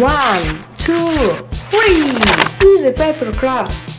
One, two, three! Easy paper crafts!